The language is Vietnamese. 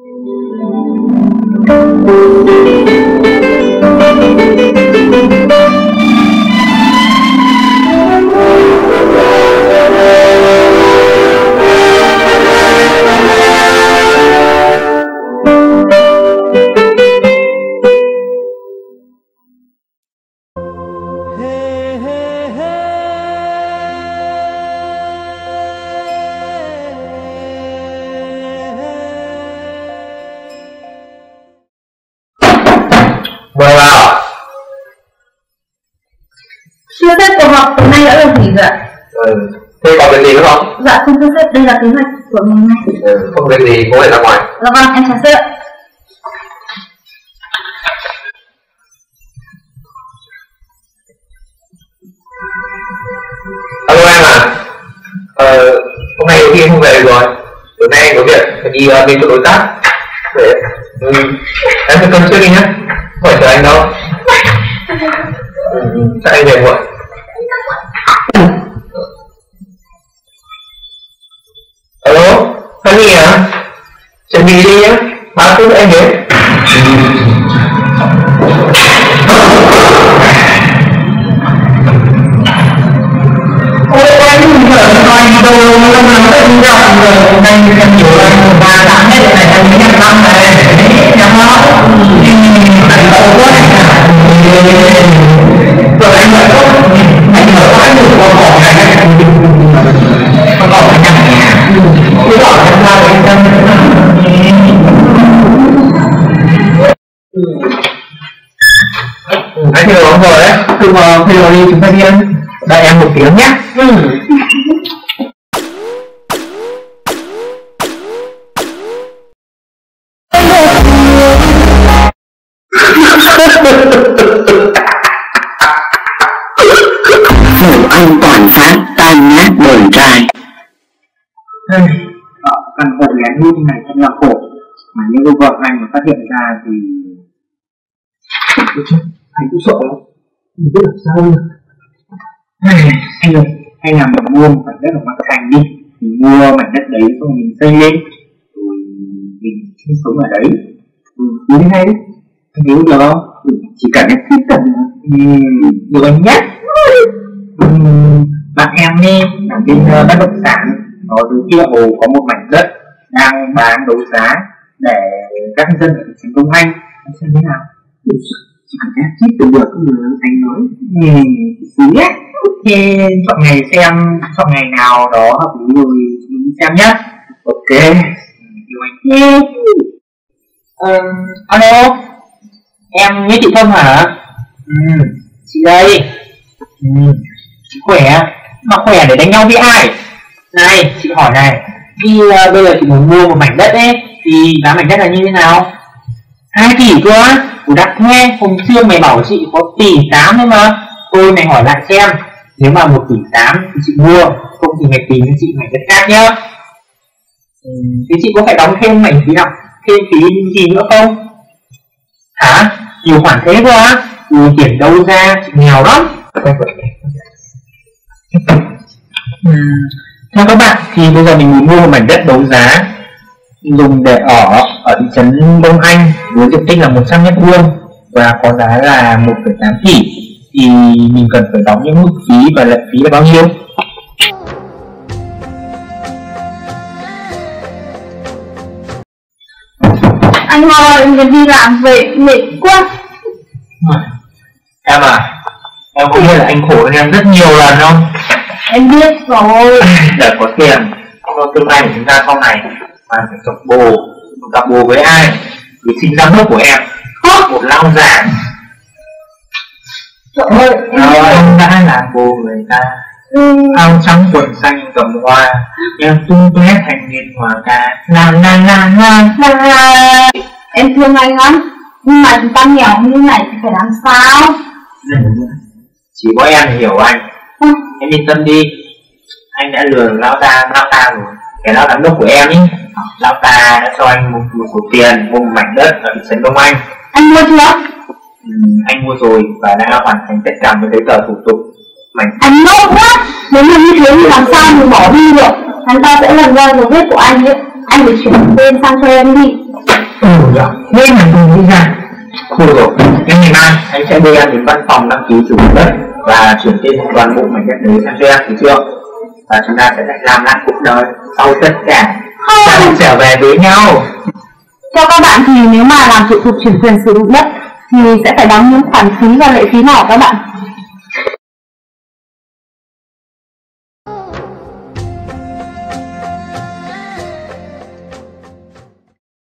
Thank you. Được nghỉ rồi ạ? ừ. thế còn việc gì nữa không Dạ không thưa sếp, đây là kế hoạch của ngày hôm nay. ừ. không việc gì có thể ra ngoài Dạ vâng, em chào sếp ạ. alo em à ờ, hôm nay có khi không về rồi tối nay có việc phải đi uh, bên chỗ đối tác để ừ. em phải cân trước đi nhé phải chờ anh đâu ừ. ừ, anh về muộn alo honey à chuẩn bị đi nhé ba phút nữa anh đến Ôi anh giỡn coi đồ lâm Bảo em ra anh anh rồi đấy. Từ thay đổi đi chúng ta đi ăn. Đợi em một tiếng nhé. Phủ an toàn phát tan nát đồi trai Ở căn hộ lén như thế này thật là khổ. Mà nếu cô vợ anh mà phát hiện ra thì Anh cũng sợ lắm. Không biết làm sao được Anh ơi, hay là mình mua một mảnh đất ở mặt thành đi. Mình mua mảnh đất đấy xong mình xây lên Rồi mình sinh sống ở đấy. Ừ, ý thế hay đấy. Anh hiểu được không? Ừ, Chỉ cần em thích cần ừ, Được anh nhé. Ừ, Bạn em đi Ở bên uh, bất động sản nó kia hồ có một mảnh đất Đang bán đấu giá Để các dân ở thị trấn Đông Anh. Anh xem thế nào? Chỉ cần ép chip từ được cũng được anh nói. Ừ, xí á. Ok chọn ngày xem chọn ngày nào đó hợp lý rồi mình xem nhá. Ok. Yêu anh. Yeah. Ờ, alo. Em với chị Thông hả? Ừ, chị đây. Ừ, chị khỏe. Mà khỏe để đánh nhau với ai? Này chị hỏi này khi uh, bây giờ chị muốn mua một mảnh đất ấy thì giá mảnh đất là như thế nào? Hai tỷ cơ á Ủa đặt nghe hôm xưa mày bảo chị có tỷ tám đấy mà. Tôi này hỏi lại xem nếu mà một tỷ tám thì chị mua không thì mày tìm cho chị mảnh đất khác nhá. Ừ, thế chị có phải đóng thêm mảnh phí nào thêm phí gì nữa không? Hả? Nhiều khoản thế quá á ừ, tiền đâu ra chị nghèo lắm. Ừ. Theo các bạn thì bây giờ mình muốn mua một mảnh đất đấu giá dùng để ở ở thị trấn Đông Anh với diện tích là 100 mét vuông và có giá là 1,8 tỷ thì mình cần phải đóng những mức phí và lệ phí là bao nhiêu? Anh ơi, em đi làm về mệt quá. Em à, em cũng biết là anh khổ hơn em rất nhiều lần không? Em biết rồi. Để có tiền. Cho tương lai của chúng ta sau này mà phải chọc bồ, gặp bồ với ai? Với sinh giám đốc của em, một lao giả Trời ơi, em đã làm bồ người ta. Ừ, áo trắng quần xanh cầm hoa. Em tung tóe thành niên hòa ca. La la la la la em thương anh lắm. Nhưng mà chúng ta nghèo như này thì phải làm sao? chỉ có em hiểu anh Em yên tâm đi anh đã lừa lão ta lão ta rồi cái lão giám đốc của em ý lão ta đã cho anh một, một số tiền mua một mảnh đất ở thị trấn đông anh Anh mua chưa? ừ, anh mua rồi và đã hoàn thành tất cả những giấy tờ thủ tục mảnh Anh nốt quá. Nếu mà như thế thì làm sao mình bỏ đi được? Hắn ta sẽ lần ra dấu vết của anh ấy. Anh phải chuyển tên sang cho em đi. Ừ thế mà tôi nghĩ ra Thôi rồi, ngày mai anh sẽ đưa em đến văn phòng đăng ký chủ đất và chuyển tên toàn bộ mảnh đất đấy sang cho em, được chưa? Và chúng ta sẽ lại làm lại cuộc đời sau tất cả Ta lại trở về với nhau Theo các bạn thì nếu mà làm thủ tục chuyển quyền sử dụng đất thì sẽ phải đóng những khoản phí và lệ phí nào các bạn?